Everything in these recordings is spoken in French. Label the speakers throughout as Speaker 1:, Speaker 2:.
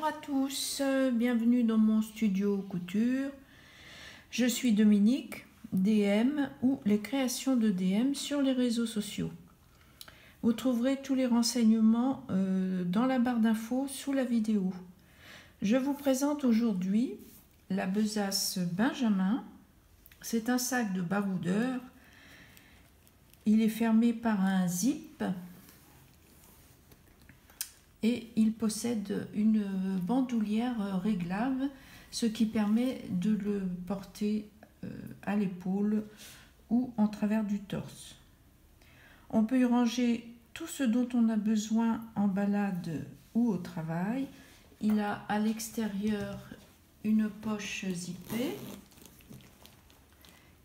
Speaker 1: Bonjour à tous, bienvenue dans mon studio couture. Je suis Dominique, DM ou les créations de DM sur les réseaux sociaux. Vous trouverez tous les renseignements euh, dans la barre d'infos sous la vidéo. Je vous présente aujourd'hui la besace Benjamin. C'est un sac de baroudeur. Il est fermé par un zip et il possède une bandoulière réglable, ce qui permet de le porter euh, à l'épaule ou en travers du torse. On peut y ranger tout ce dont on a besoin en balade ou au travail. Il a à l'extérieur une poche zippée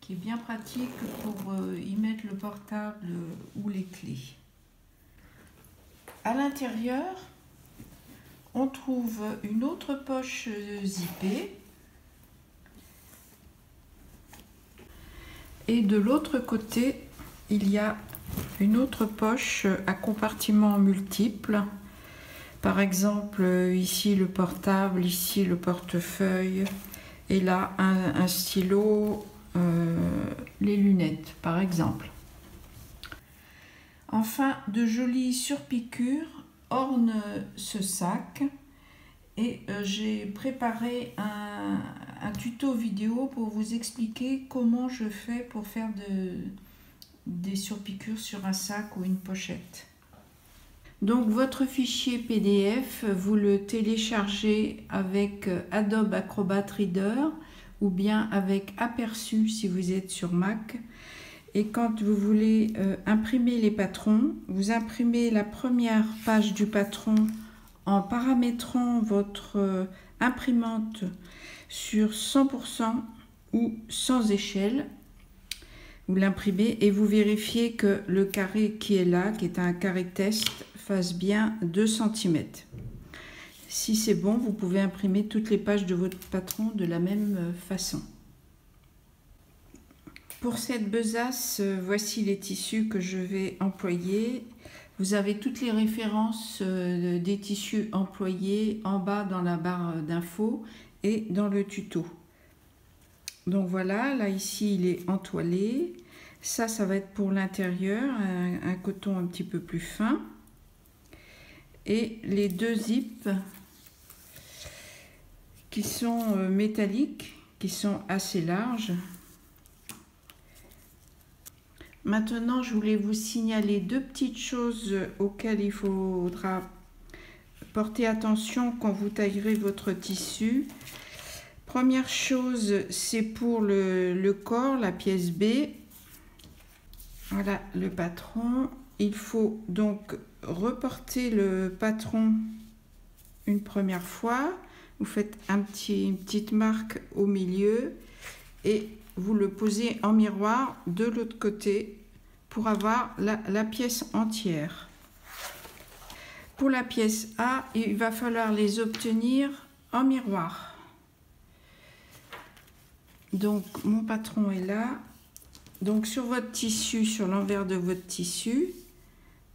Speaker 1: qui est bien pratique pour euh, y mettre le portable ou les clés. À l'intérieur, on trouve une autre poche zippée et de l'autre côté, il y a une autre poche à compartiments multiples. Par exemple, ici le portable, ici le portefeuille, et là un, stylo, euh, les lunettes par exemple. Enfin, de jolies surpiqûres ornent ce sac et euh, j'ai préparé un, tuto vidéo pour vous expliquer comment je fais pour faire des surpiqûres sur un sac ou une pochette. Donc votre fichier PDF, vous le téléchargez avec Adobe Acrobat Reader ou bien avec Aperçu si vous êtes sur Mac. Et quand vous voulez euh, imprimer les patrons, vous imprimez la première page du patron en paramétrant votre euh, imprimante sur 100% ou sans échelle. Vous l'imprimez et vous vérifiez que le carré qui est là, qui est un carré test, fasse bien 2 cm. Si c'est bon, vous pouvez imprimer toutes les pages de votre patron de la même euh, façon. Pour cette besace, euh, voici les tissus que je vais employer. Vous avez toutes les références euh, des tissus employés en bas dans la barre d'infos et dans le tuto. Donc voilà, là ici il est entoilé. Ça, ça va être pour l'intérieur, un, coton un petit peu plus fin. Et les deux zips qui sont euh, métalliques, qui sont assez larges. Maintenant, je voulais vous signaler deux petites choses auxquelles il faudra porter attention quand vous taillerez votre tissu. Première chose, c'est pour le, corps, la pièce B. Voilà le patron. Il faut donc reporter le patron une première fois. Vous faites un petit, une petite marque au milieu et vous le posez en miroir de l'autre côté pour avoir la, pièce entière. Pour la pièce A, il va falloir les obtenir en miroir. Donc mon patron est là. Donc sur votre tissu, sur l'envers de votre tissu,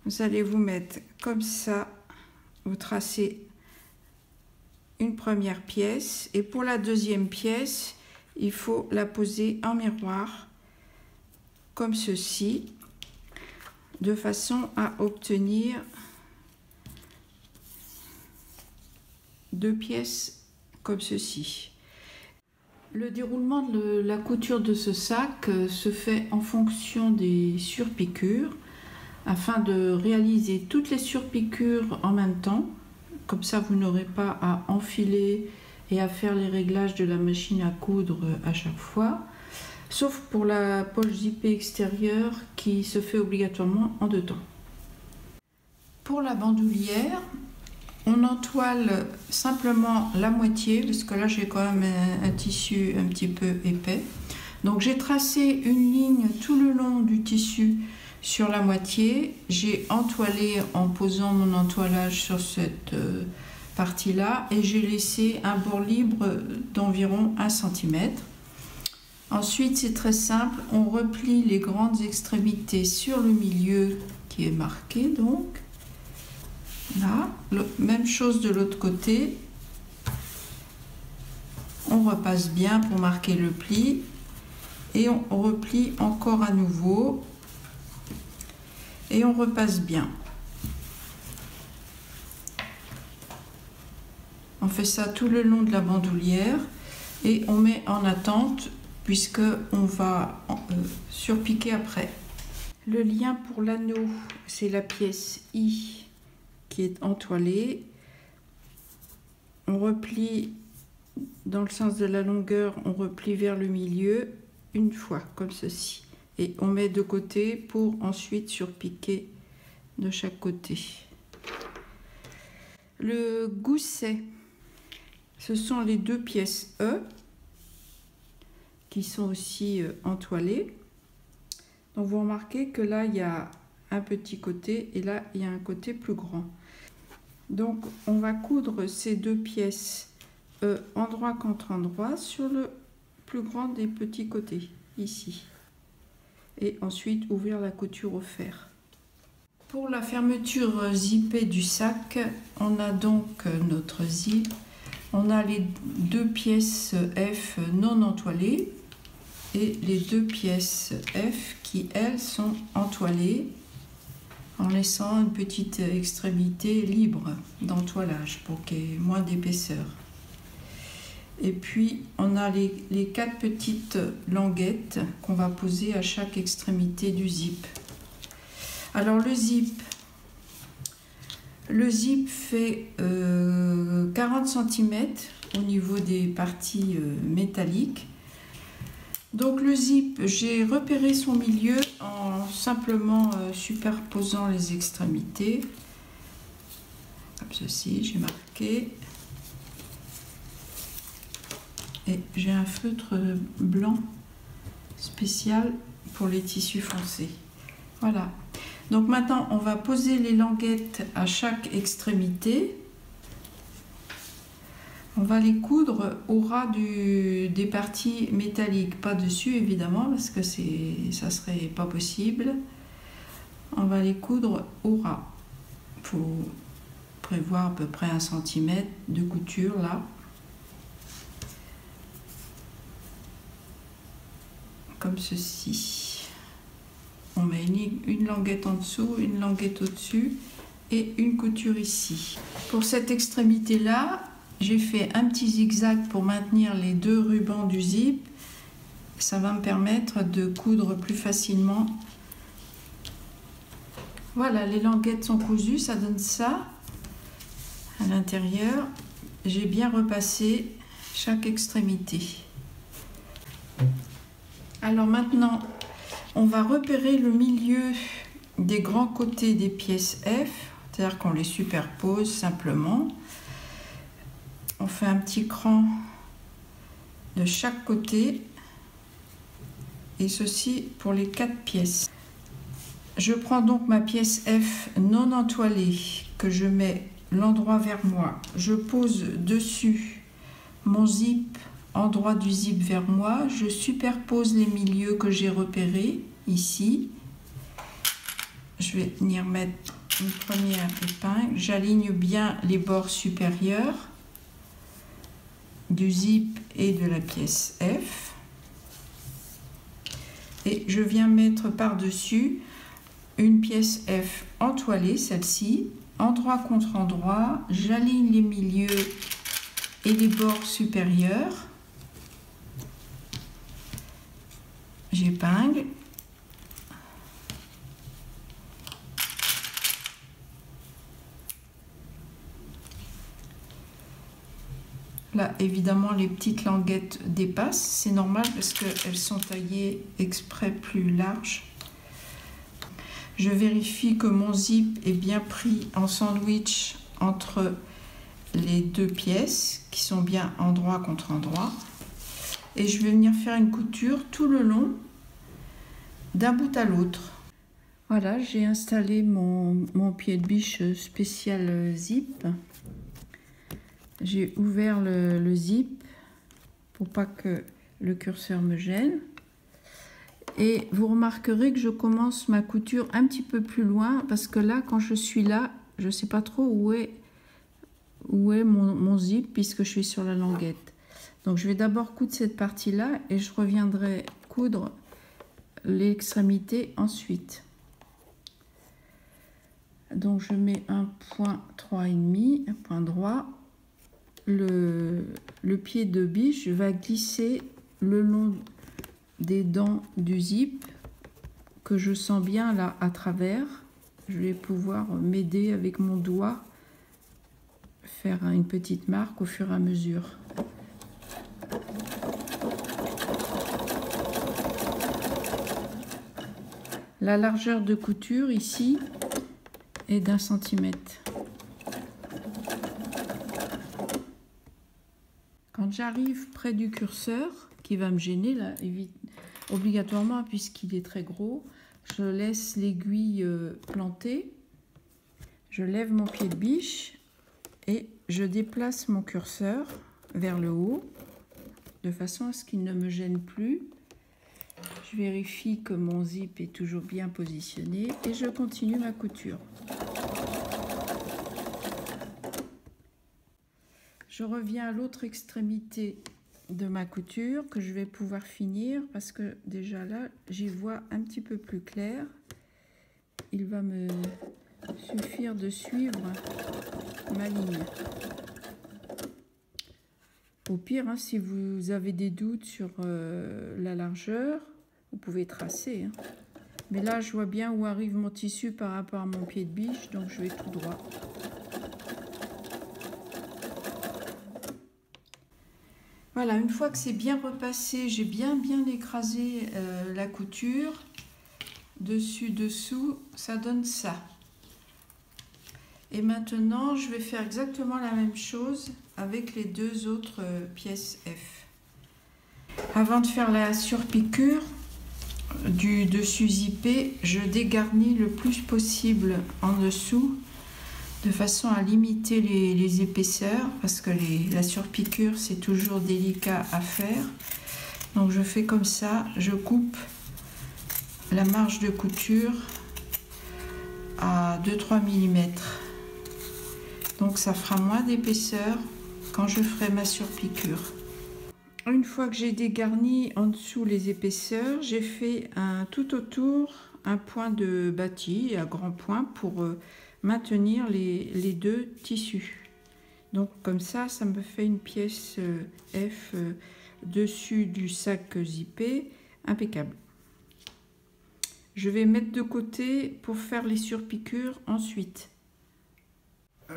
Speaker 1: vous allez vous mettre comme ça, vous tracez une première pièce et pour la deuxième pièce, il faut la poser en miroir comme ceci de façon à obtenir deux pièces comme ceci. Le déroulement de la couture de ce sac euh, se fait en fonction des surpiqûres afin de réaliser toutes les surpiqûres en même temps. Comme ça, vous n'aurez pas à enfiler et à faire les réglages de la machine à coudre à chaque fois, sauf pour la poche zippée extérieure qui se fait obligatoirement en deux temps. Pour la bandoulière, on entoile simplement la moitié, parce que là j'ai quand même un, tissu un petit peu épais. Donc j'ai tracé une ligne tout le long du tissu sur la moitié. J'ai entoilé en posant mon entoilage sur cette euh, partie-là et j'ai laissé un bord libre d'environ 1 cm. Ensuite, c'est très simple, on replie les grandes extrémités sur le milieu qui est marqué donc. Là, même chose de l'autre côté, On repasse bien pour marquer le pli et on replie encore à nouveau et on repasse bien. On fait ça tout le long de la bandoulière et on met en attente puisque on va euh, surpiquer après. Le lien pour l'anneau, c'est la pièce I qui est entoilée. On replie dans le sens de la longueur, on replie vers le milieu une fois comme ceci et on met de côté pour ensuite surpiquer de chaque côté. Le gousset, ce sont les deux pièces E qui sont aussi euh, entoilées. Donc vous remarquez que là il y a un petit côté et là il y a un côté plus grand. Donc on va coudre ces deux pièces euh, endroit contre endroit sur le plus grand des petits côtés ici et ensuite ouvrir la couture au fer. Pour la fermeture zippée du sac, on a donc notre zip. On a les deux pièces F non entoilées et les deux pièces F qui elles sont entoilées en laissant une petite extrémité libre d'entoilage pour qu'il y ait moins d'épaisseur. Et puis, on a les, quatre petites languettes qu'on va poser à chaque extrémité du zip. Alors, le zip, le zip fait 40 euh, cm au niveau des parties euh, métalliques. Donc le zip, j'ai repéré son milieu en simplement euh, superposant les extrémités. Comme ceci, j'ai marqué j'ai un feutre blanc spécial pour les tissus foncés. Voilà. Donc maintenant, on va poser les languettes à chaque extrémité. On va les coudre au ras des parties métalliques, pas dessus évidemment parce que ça serait pas possible. On va les coudre au ras. Il faut prévoir à peu près un centimètre de couture là. comme ceci. Une, languette en dessous, une languette au-dessus et une couture ici. Pour cette extrémité-là, j'ai fait un petit zigzag pour maintenir les deux rubans du zip. Ça va me permettre de coudre plus facilement. Voilà, les languettes sont cousues, ça donne ça à l'intérieur. J'ai bien repassé chaque extrémité. Alors maintenant, on va repérer le milieu des grands côtés des pièces F, c'est-à-dire qu'on les superpose simplement. On fait un petit cran de chaque côté et ceci pour les quatre pièces. Je prends donc ma pièce F non entoilée que je mets l'endroit vers moi. Je pose dessus mon zip endroit du zip vers moi, je superpose les milieux que j'ai repérés ici. Je vais venir mettre une première épingle. J'aligne bien les bords supérieurs du zip et de la pièce F. Et je viens mettre par-dessus une pièce F entoilée, celle-ci, endroit contre endroit. J'aligne les milieux et les bords supérieurs. J'épingle. Là, évidemment, les petites languettes dépassent. C'est normal parce qu'elles sont taillées exprès plus larges. Je vérifie que mon zip est bien pris en sandwich entre les deux pièces qui sont bien endroit contre endroit et je vais venir faire une couture tout le long d'un bout à l'autre. Voilà, j'ai installé mon, pied de biche spécial zip. J'ai ouvert le, zip pour pas que le curseur me gêne. Et vous remarquerez que je commence ma couture un petit peu plus loin parce que là, quand je suis là, je sais pas trop où est, où est mon zip puisque je suis sur la languette. Donc je vais d'abord coudre cette partie-là et je reviendrai coudre l'extrémité ensuite. Donc je mets un point et demi, un point droit. Le, le pied de biche va glisser le long des dents du zip que je sens bien là à travers. Je vais pouvoir m'aider avec mon doigt, faire une petite marque au fur et à mesure. La largeur de couture ici est d'un centimètre. Quand j'arrive près du curseur, qui va me gêner obligatoirement puisqu'il est très gros, je laisse l'aiguille euh, plantée, je lève mon pied de biche et je déplace mon curseur vers le haut de façon à ce qu'il ne me gêne plus. Je vérifie que mon zip est toujours bien positionné et je continue ma couture. Je reviens à l'autre extrémité de ma couture que je vais pouvoir finir parce que déjà là j'y vois un petit peu plus clair il va me suffire de suivre ma ligne au pire hein, si vous avez des doutes sur euh, la largeur vous pouvez tracer hein. mais là je vois bien où arrive mon tissu par rapport à mon pied de biche donc je vais tout droit Voilà, une fois que c'est bien repassé, j'ai bien bien écrasé euh, la couture. Dessus, dessous, ça donne ça. Et maintenant, je vais faire exactement la même chose avec les deux autres euh, pièces F. Avant de faire la surpiqûre du dessus zippé, je dégarnis le plus possible en dessous de façon à limiter les, épaisseurs parce que la surpiqûre c'est toujours délicat à faire. Donc je fais comme ça, je coupe la marge de couture à 2-3 mm. Donc ça fera moins d'épaisseur quand je ferai ma surpiqûre. Une fois que j'ai dégarni en dessous les épaisseurs, j'ai fait un tout autour un point de bâti à grand point pour euh, maintenir les, deux tissus. Donc comme ça, ça me fait une pièce euh, F euh, dessus du sac zippé impeccable. Je vais mettre de côté pour faire les surpiqûres ensuite.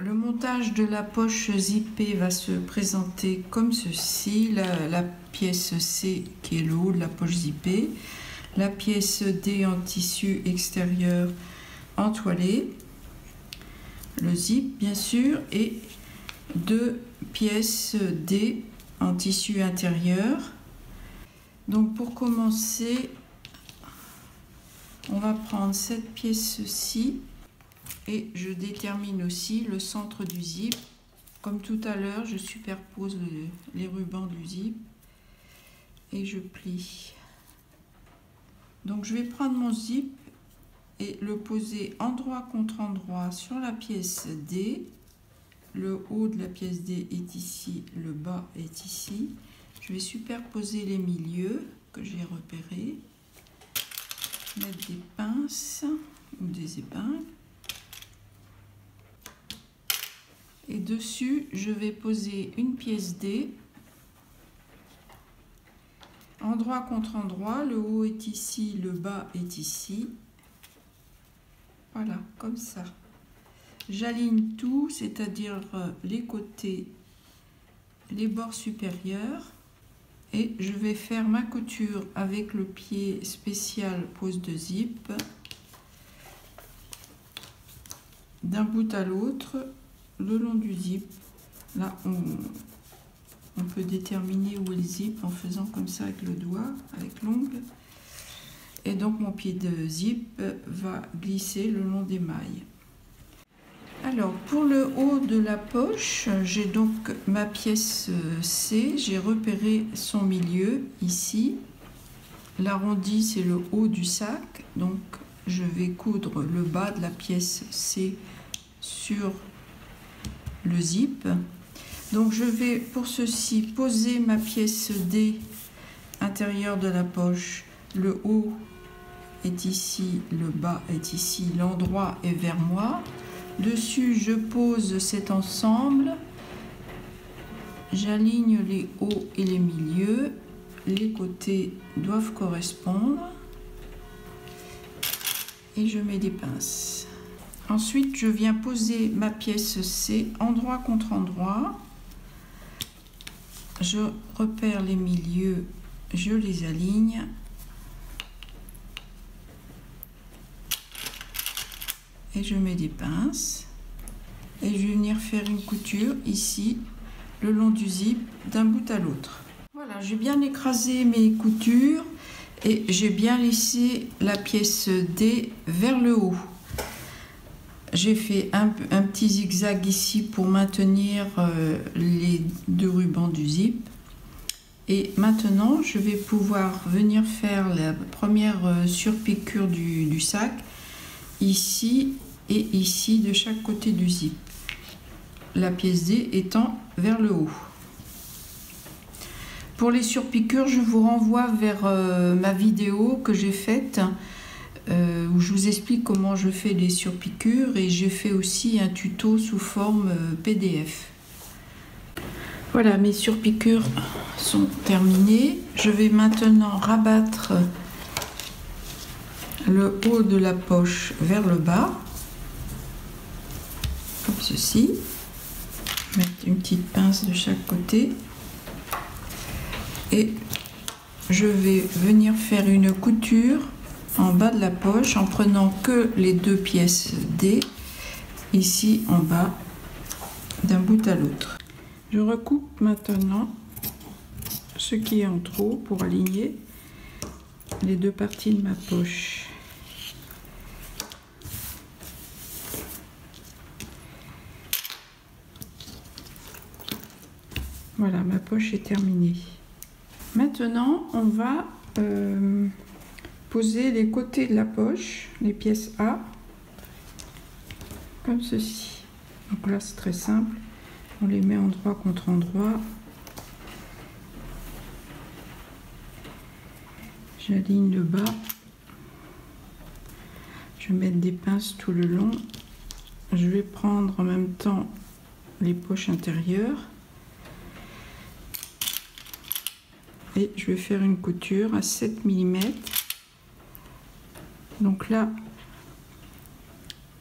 Speaker 1: Le montage de la poche zippée va se présenter comme ceci. La, pièce C qui est le haut de la poche zippée. La pièce D en tissu extérieur entoilé le zip bien sûr et deux pièces D en tissu intérieur. Donc pour commencer, on va prendre cette pièce-ci et je détermine aussi le centre du zip. Comme tout à l'heure, je superpose les rubans du zip et je plie. Donc je vais prendre mon zip et le poser endroit contre endroit sur la pièce D. Le haut de la pièce D est ici, le bas est ici. Je vais superposer les milieux que j'ai repérés. Mettre des pinces ou des épingles. Et dessus, je vais poser une pièce D. Endroit contre endroit, le haut est ici, le bas est ici. Voilà, comme ça. J'aligne tout, c'est-à-dire euh, les côtés, les bords supérieurs. Et je vais faire ma couture avec le pied spécial pose de zip. D'un bout à l'autre, le long du zip. Là, on, peut déterminer où est le zip en faisant comme ça avec le doigt, avec l'ongle et donc mon pied de zip va glisser le long des mailles. Alors pour le haut de la poche, j'ai donc ma pièce C, j'ai repéré son milieu ici. L'arrondi c'est le haut du sac, donc je vais coudre le bas de la pièce C sur le zip. Donc je vais pour ceci poser ma pièce D intérieure de la poche. Le haut est ici, le bas est ici, l'endroit est vers moi. Dessus, je pose cet ensemble. J'aligne les hauts et les milieux. Les côtés doivent correspondre. Et je mets des pinces. Ensuite, je viens poser ma pièce C endroit contre endroit. Je repère les milieux, je les aligne. Et je mets des pinces. Et je vais venir faire une couture ici, le long du zip, d'un bout à l'autre. Voilà, j'ai bien écrasé mes coutures et j'ai bien laissé la pièce D vers le haut. J'ai fait un, petit zigzag ici pour maintenir euh, les deux rubans du zip. Et maintenant, je vais pouvoir venir faire la première euh, surpiqûre du, sac ici et ici de chaque côté du zip. La pièce D étant vers le haut. Pour les surpiqûres, je vous renvoie vers euh, ma vidéo que j'ai faite euh, où je vous explique comment je fais les surpiqûres et j'ai fait aussi un tuto sous forme euh, PDF. Voilà, mes surpiqûres sont terminées. Je vais maintenant rabattre le haut de la poche vers le bas, comme ceci. Mettre une petite pince de chaque côté. Et je vais venir faire une couture en bas de la poche en prenant que les deux pièces D ici en bas d'un bout à l'autre. Je recoupe maintenant ce qui est en trop pour aligner les deux parties de ma poche. Voilà, ma poche est terminée. Maintenant, on va euh, poser les côtés de la poche, les pièces A, comme ceci. Donc là, c'est très simple. On les met endroit contre endroit. J'aligne le bas. Je vais mettre des pinces tout le long. Je vais prendre en même temps les poches intérieures. Et je vais faire une couture à 7 mm donc là,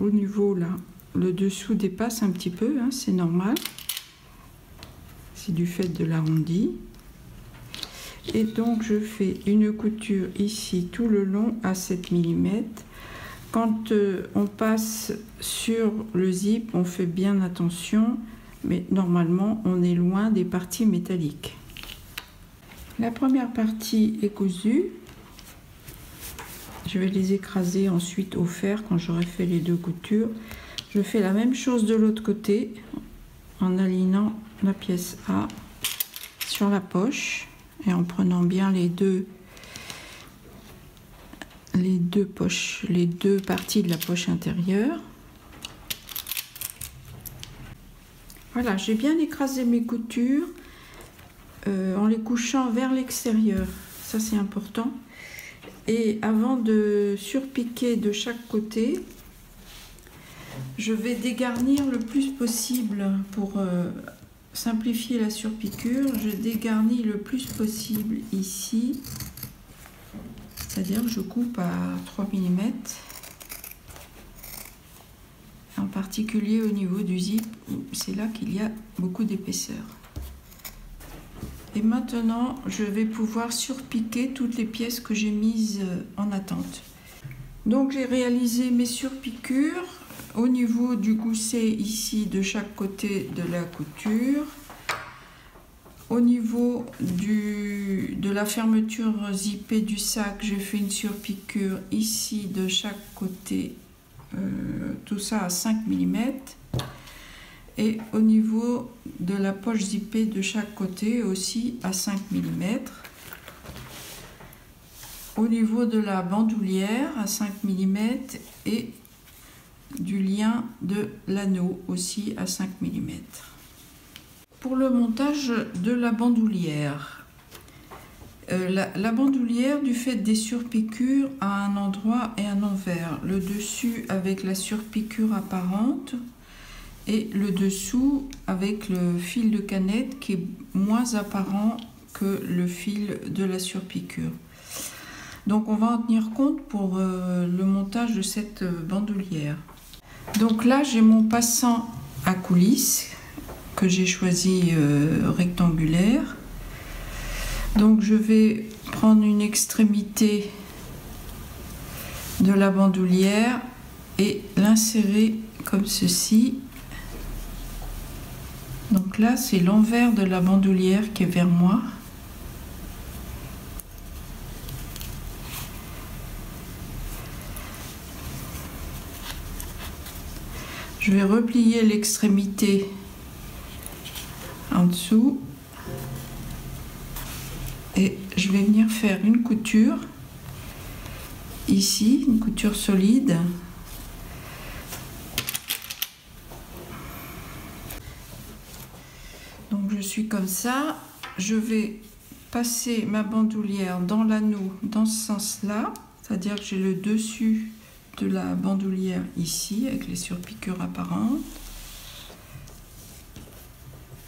Speaker 1: au niveau là, le dessous dépasse un petit peu, hein, c'est normal. C'est du fait de l'arrondi. Et donc je fais une couture ici tout le long à 7 mm. Quand euh, on passe sur le zip, on fait bien attention, mais normalement on est loin des parties métalliques. La première partie est cousue. Je vais les écraser ensuite au fer quand j'aurai fait les deux coutures. Je fais la même chose de l'autre côté en alignant la pièce A sur la poche et en prenant bien les deux les deux poches, les deux parties de la poche intérieure. Voilà, j'ai bien écrasé mes coutures euh, en les couchant vers l'extérieur. Ça c'est important. Et avant de surpiquer de chaque côté, je vais dégarnir le plus possible pour euh, simplifier la surpiqûre. Je dégarnis le plus possible ici, c'est-à-dire que je coupe à 3 mm, en particulier au niveau du zip, c'est là qu'il y a beaucoup d'épaisseur. Et maintenant, je vais pouvoir surpiquer toutes les pièces que j'ai mises euh, en attente. Donc j'ai réalisé mes surpiqûres au niveau du gousset ici de chaque côté de la couture. Au niveau de la fermeture zippée du sac, j'ai fait une surpiqûre ici de chaque côté, euh, tout ça à 5 mm et au niveau de la poche zippée de chaque côté aussi à 5 mm. Au niveau de la bandoulière à 5 mm et du lien de l'anneau aussi à 5 mm. Pour le montage de la bandoulière, euh, la, bandoulière, du fait des surpiqûres, a un endroit et un envers. Le dessus avec la surpiqûre apparente et le dessous avec le fil de canette qui est moins apparent que le fil de la surpiqûre. Donc on va en tenir compte pour euh, le montage de cette euh, bandoulière. Donc là j'ai mon passant à coulisses que j'ai choisi euh, rectangulaire. Donc je vais prendre une extrémité de la bandoulière et l'insérer comme ceci. Donc là c'est l'envers de la bandoulière qui est vers moi. Je vais replier l'extrémité en dessous et je vais venir faire une couture ici, une couture solide. Donc je suis comme ça, je vais passer ma bandoulière dans l'anneau dans ce sens-là, c'est-à-dire que j'ai le dessus de la bandoulière ici avec les surpiqûres apparentes.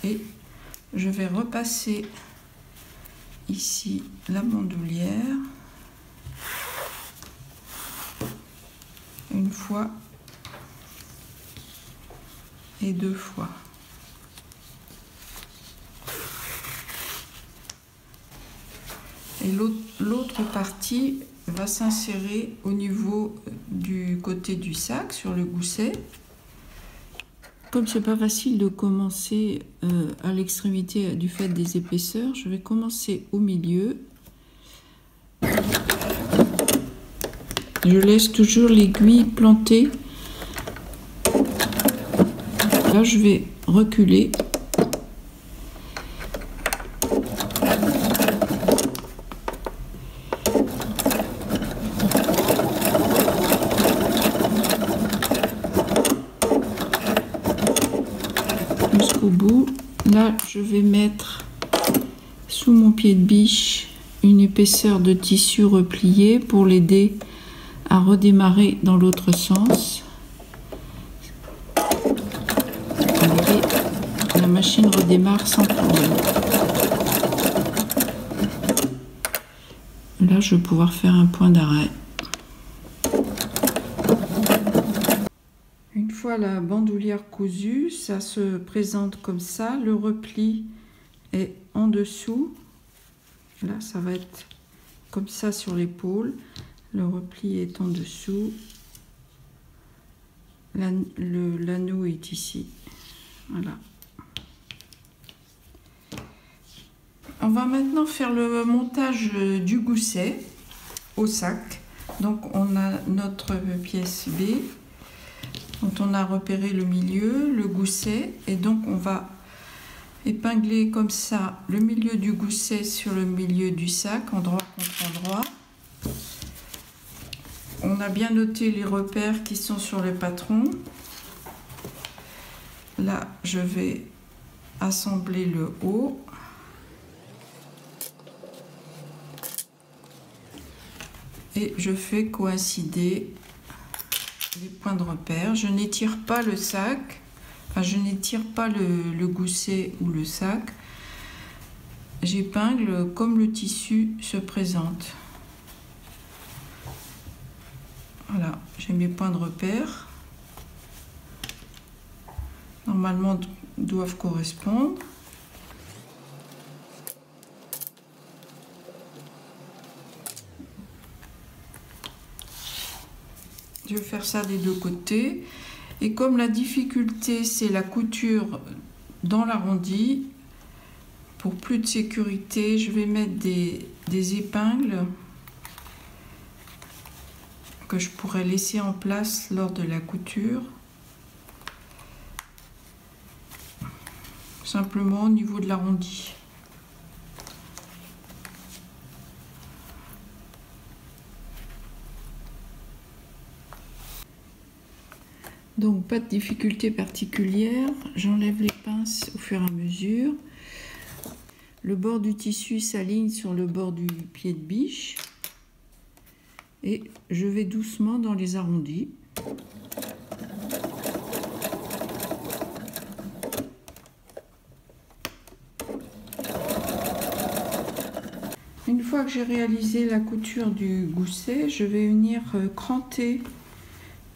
Speaker 1: Et je vais repasser ici la bandoulière. Une fois et deux fois. L'autre partie va s'insérer au niveau du côté du sac sur le gousset. Comme c'est pas facile de commencer euh, à l'extrémité du fait des épaisseurs, je vais commencer au milieu. Je laisse toujours l'aiguille plantée. Là, je vais reculer je vais mettre sous mon pied de biche une épaisseur de tissu replié pour l'aider à redémarrer dans l'autre sens. la machine redémarre sans problème. Là, je vais pouvoir faire un point d'arrêt. La bandoulière cousue, ça se présente comme ça. Le repli est en dessous. Là, ça va être comme ça sur l'épaule. Le repli est en dessous. L'anneau est ici. Voilà. On va maintenant faire le montage du gousset au sac. Donc on a notre pièce B on a repéré le milieu, le gousset, et donc on va épingler comme ça le milieu du gousset sur le milieu du sac, endroit contre endroit. On a bien noté les repères qui sont sur le patron. Là, je vais assembler le haut. Et je fais coïncider les points de repère. Je n'étire pas le sac, enfin je n'étire pas le, gousset ou le sac. J'épingle comme le tissu se présente. Voilà, j'ai mes points de repère. Normalement doivent correspondre. Je vais faire ça des deux côtés. Et comme la difficulté, c'est la couture dans l'arrondi, pour plus de sécurité, je vais mettre des, épingles que je pourrais laisser en place lors de la couture. Simplement au niveau de l'arrondi. Donc pas de difficulté particulière, j'enlève les pinces au fur et à mesure. Le bord du tissu s'aligne sur le bord du pied de biche et je vais doucement dans les arrondis. Une fois que j'ai réalisé la couture du gousset, je vais venir euh, cranter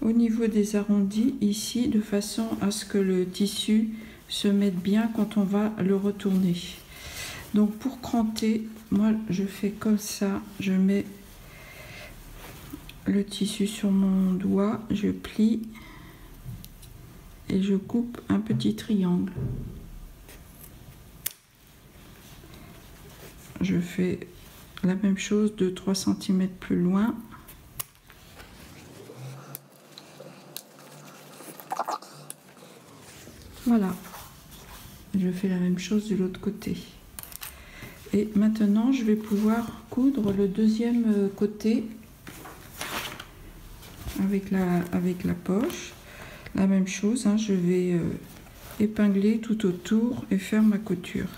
Speaker 1: au niveau des arrondis ici de façon à ce que le tissu se mette bien quand on va le retourner. Donc pour cranter, moi je fais comme ça, je mets le tissu sur mon doigt, je plie et je coupe un petit triangle. Je fais la même chose de 3 cm plus loin. Voilà. Je fais la même chose de l'autre côté. Et maintenant, je vais pouvoir coudre le deuxième côté avec la, avec la poche. La même chose, hein, je vais euh, épingler tout autour et faire ma couture.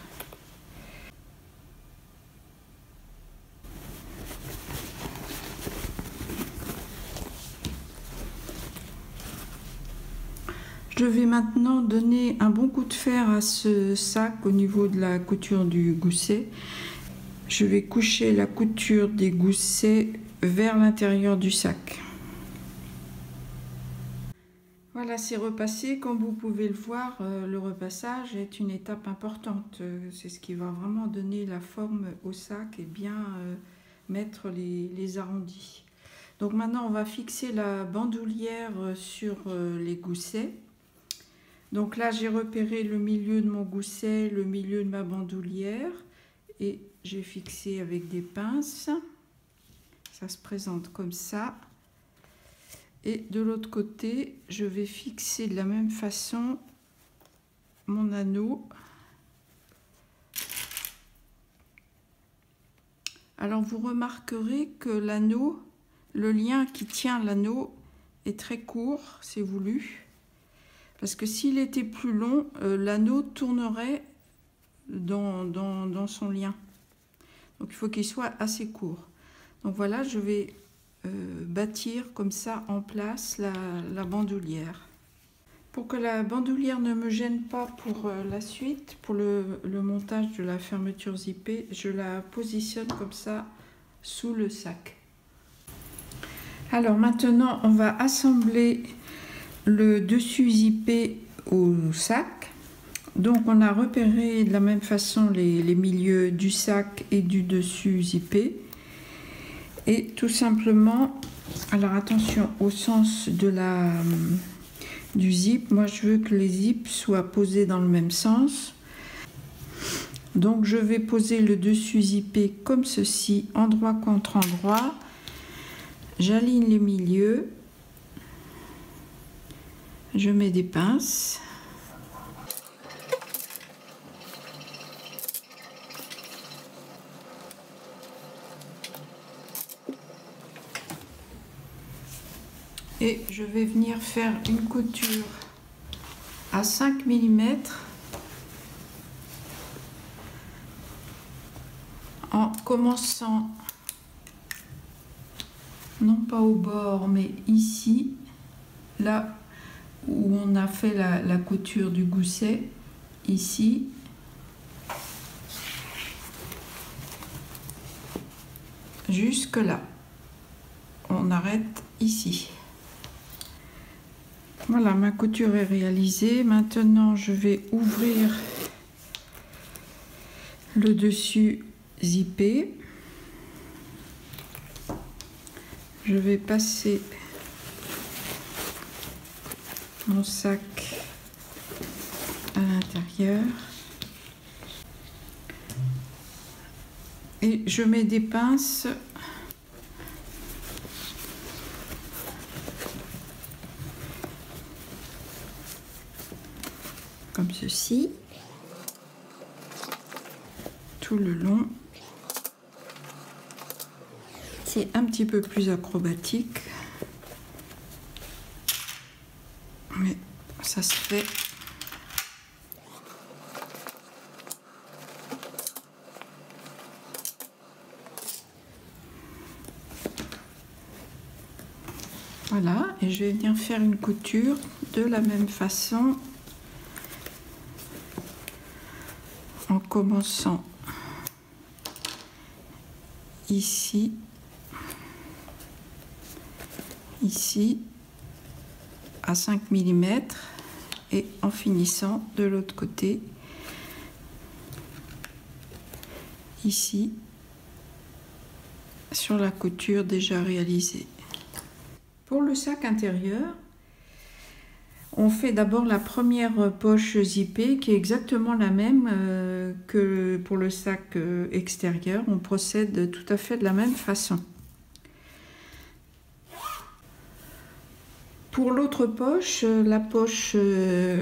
Speaker 1: Je vais maintenant donner un bon coup de fer à ce sac au niveau de la couture du gousset. Je vais coucher la couture des goussets vers l'intérieur du sac. Voilà, c'est repassé. Comme vous pouvez le voir, euh, le repassage est une étape importante. Euh, c'est ce qui va vraiment donner la forme au sac et bien euh, mettre les, arrondis. Donc maintenant, on va fixer la bandoulière sur les goussets. Donc là, j'ai repéré le milieu de mon gousset, le milieu de ma bandoulière et j'ai fixé avec des pinces. Ça se présente comme ça. Et de l'autre côté, je vais fixer de la même façon mon anneau. Alors vous remarquerez que l'anneau, le lien qui tient l'anneau est très court, c'est voulu. Parce que s'il était plus long, euh, l'anneau tournerait dans, son lien. Donc il faut qu'il soit assez court. Donc voilà, je vais euh, bâtir comme ça en place la, bandoulière. Pour que la bandoulière ne me gêne pas pour euh, la suite, pour le, le, montage de la fermeture zippée, je la positionne comme ça sous le sac. Alors maintenant, on va assembler le dessus zippé au sac. Donc on a repéré de la même façon les, milieux du sac et du dessus zippé. Et tout simplement, alors attention au sens de la, du zip, moi je veux que les zips soient posés dans le même sens. Donc je vais poser le dessus zippé comme ceci, endroit contre endroit. J'aligne les milieux. Je mets des pinces. et je vais venir faire une couture à 5 mm en commençant non pas au bord mais ici là où on a fait la, couture du gousset ici jusque là on arrête ici voilà, ma couture est réalisée. Maintenant, je vais ouvrir le dessus zippé. Je vais passer mon sac à l'intérieur. Et je mets des pinces. Comme ceci. Tout le long. C'est un petit peu plus acrobatique ça se fait. Voilà, et je vais venir faire une couture de la même façon en commençant ici, ici à 5 mm et en finissant de l'autre côté ici sur la couture déjà réalisée. Pour le sac intérieur, on fait d'abord la première poche zippée qui est exactement la même euh, que pour le sac euh, extérieur. On procède tout à fait de la même façon. Pour l'autre poche, euh, la poche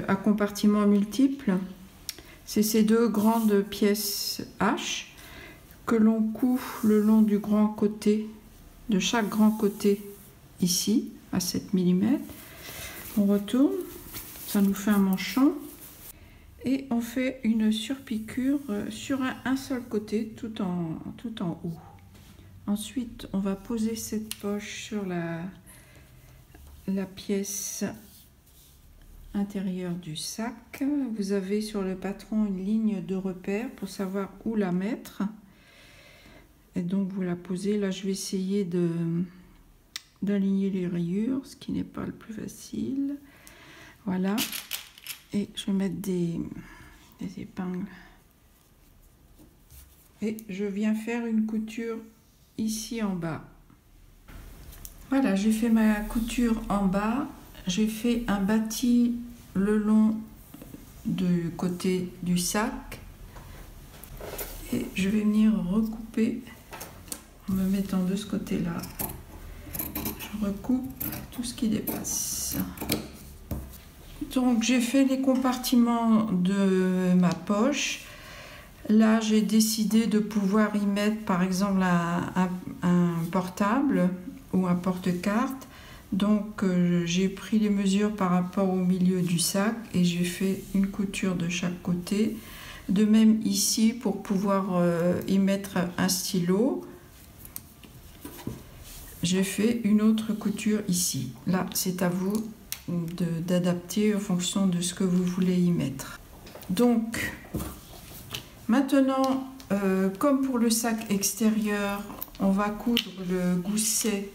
Speaker 1: à compartiment multiple, c'est ces deux grandes pièces H que l'on coud le long du grand côté, de chaque grand côté ici, à 7 mm on retourne, ça nous fait un manchon et on fait une surpiqûre euh, sur un, seul côté tout en, tout en haut. Ensuite, on va poser cette poche sur la, la pièce intérieure du sac. Vous avez sur le patron une ligne de repère pour savoir où la mettre. Et donc vous la posez. Là, je vais essayer de d'aligner les rayures, ce qui n'est pas le plus facile. Voilà. Et je vais mettre des, des épingles. Et je viens faire une couture ici en bas. Voilà, j'ai fait ma couture en bas. J'ai fait un bâti le long du côté du sac. Et je vais venir recouper en me mettant de ce côté-là recoupe tout ce qui dépasse. Donc j'ai fait les compartiments de ma poche. Là, j'ai décidé de pouvoir y mettre par exemple un, portable un porte-carte. Donc euh, j'ai pris les mesures par rapport au milieu du sac et j'ai fait une couture de chaque côté. De même ici pour pouvoir euh, y mettre un stylo j'ai fait une autre couture ici. Là, c'est à vous d'adapter en fonction de ce que vous voulez y mettre. Donc, maintenant, euh, comme pour le sac extérieur, on va coudre le gousset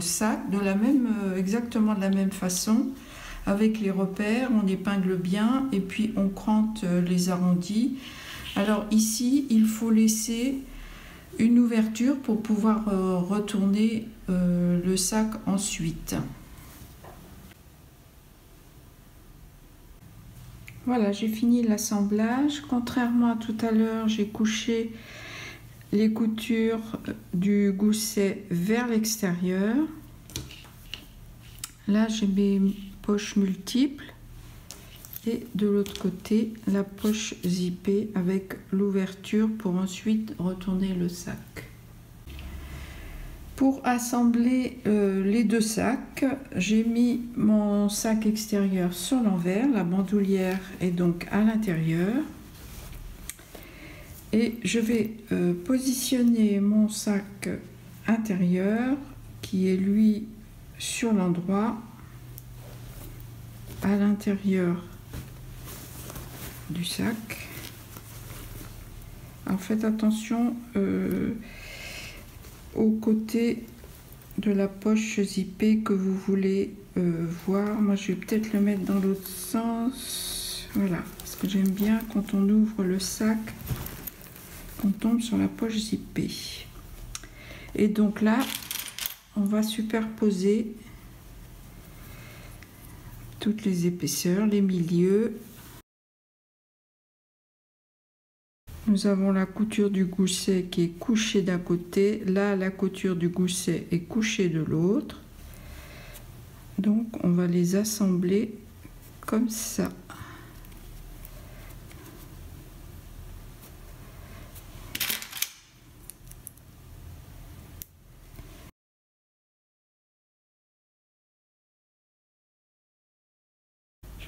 Speaker 1: sac de la même, euh, exactement de la même façon. Avec les repères, on épingle bien et puis on crante euh, les arrondis. Alors ici, il faut laisser une ouverture pour pouvoir euh, retourner le sac ensuite. Voilà, j'ai fini l'assemblage. Contrairement à tout à l'heure, j'ai couché les coutures du gousset vers l'extérieur. Là, j'ai mes poches multiples et de l'autre côté la poche zippée avec l'ouverture pour ensuite retourner le sac. Pour assembler euh, les deux sacs, j'ai mis mon sac extérieur sur l'envers, la bandoulière est donc à l'intérieur. Et je vais euh, positionner mon sac intérieur qui est lui sur l'endroit à l'intérieur du sac. Alors faites attention euh, au côté de la poche zippée que vous voulez euh, voir. Moi je vais peut-être le mettre dans l'autre sens. Voilà, parce que j'aime bien quand on ouvre le sac, qu'on tombe sur la poche zippée. Et donc là, on va superposer toutes les épaisseurs, les milieux Nous avons la couture du gousset qui est couchée d'un côté. Là, la couture du gousset est couchée de l'autre. Donc, on va les assembler comme ça.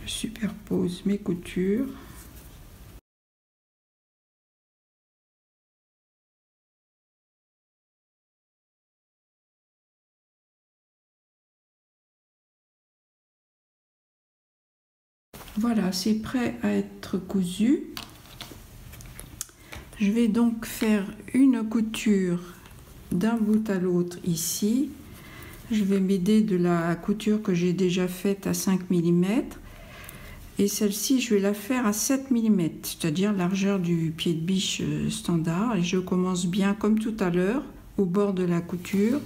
Speaker 1: je mes coutures. Voilà, c'est prêt à être cousu. Je vais donc faire une couture d'un bout à l'autre ici. Je vais m'aider de la couture que j'ai déjà faite à 5 mm. Et celle-ci, je vais la faire à 7 mm, c'est-à-dire largeur du pied de biche euh, standard. Et je commence bien comme tout à l'heure, au bord de la couture.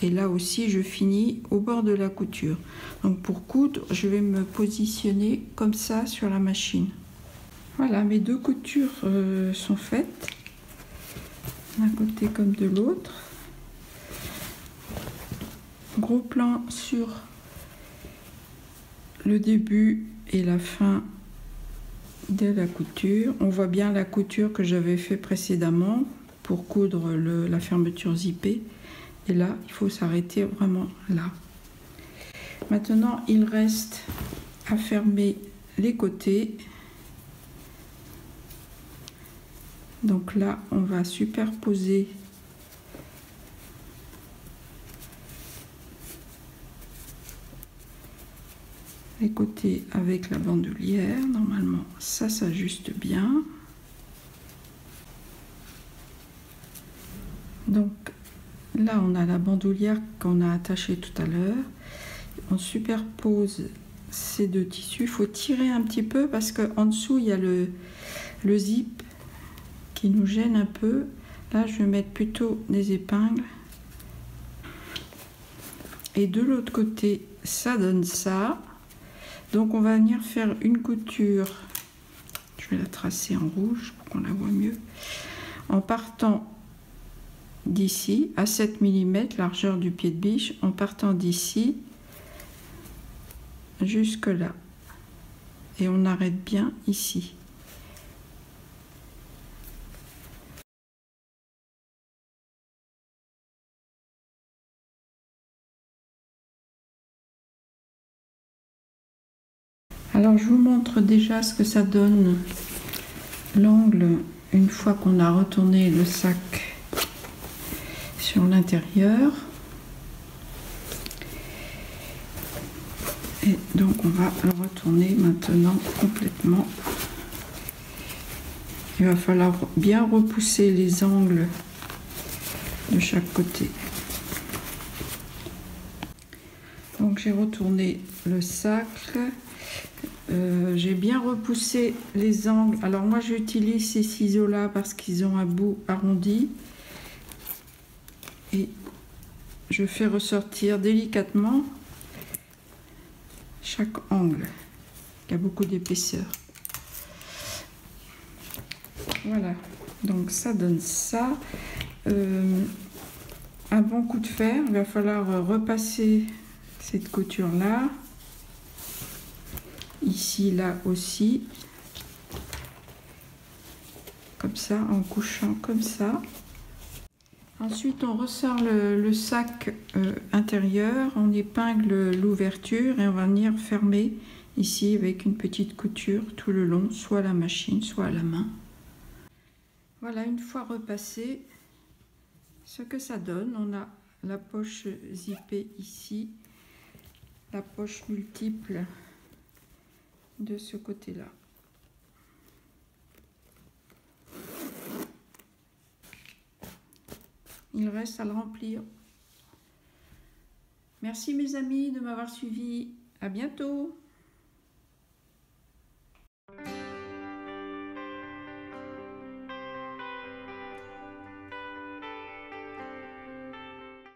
Speaker 1: Et là aussi, je finis au bord de la couture. Donc pour coudre, je vais me positionner comme ça sur la machine. Voilà, mes deux coutures euh, sont faites. D'un côté comme de l'autre. Gros plan sur le début et la fin de la couture. On voit bien la couture que j'avais fait précédemment pour coudre la fermeture zippée. Et là, il faut s'arrêter vraiment là. Maintenant, il reste à fermer les côtés. Donc là, on va superposer les côtés avec la bandoulière. Normalement, ça s'ajuste bien. Donc Là, on a la bandoulière qu'on a attachée tout à l'heure. On superpose ces deux tissus. Il faut tirer un petit peu parce qu'en dessous, il y a le, zip qui nous gêne un peu. Là, je vais mettre plutôt des épingles. Et de l'autre côté, ça donne ça. Donc, on va venir faire une couture. Je vais la tracer en rouge pour qu'on la voit mieux. En partant d'ici à 7 mm, largeur du pied de biche, en partant d'ici jusque là. Et on arrête bien ici. Alors je vous montre déjà ce que ça donne l'angle une fois qu'on a retourné le sac sur l'intérieur. Et donc on va le retourner maintenant complètement. Il va falloir bien repousser les angles de chaque côté. Donc j'ai retourné le sac. Euh, j'ai bien repoussé les angles. Alors moi j'utilise ces ciseaux là parce qu'ils ont un bout arrondi et je fais ressortir délicatement chaque angle qui a beaucoup d'épaisseur. Voilà, donc ça donne ça. Euh, un bon coup de fer, il va falloir repasser cette couture là. Ici, là aussi. Comme ça, en couchant comme ça. Ensuite, on ressort le, sac euh, intérieur, on épingle l'ouverture et on va venir fermer ici avec une petite couture tout le long, soit à la machine, soit à la main. Voilà, une fois repassé, ce que ça donne, on a la poche zippée ici, la poche multiple de ce côté-là. Il reste à le remplir. Merci mes amis de m'avoir suivi. À bientôt.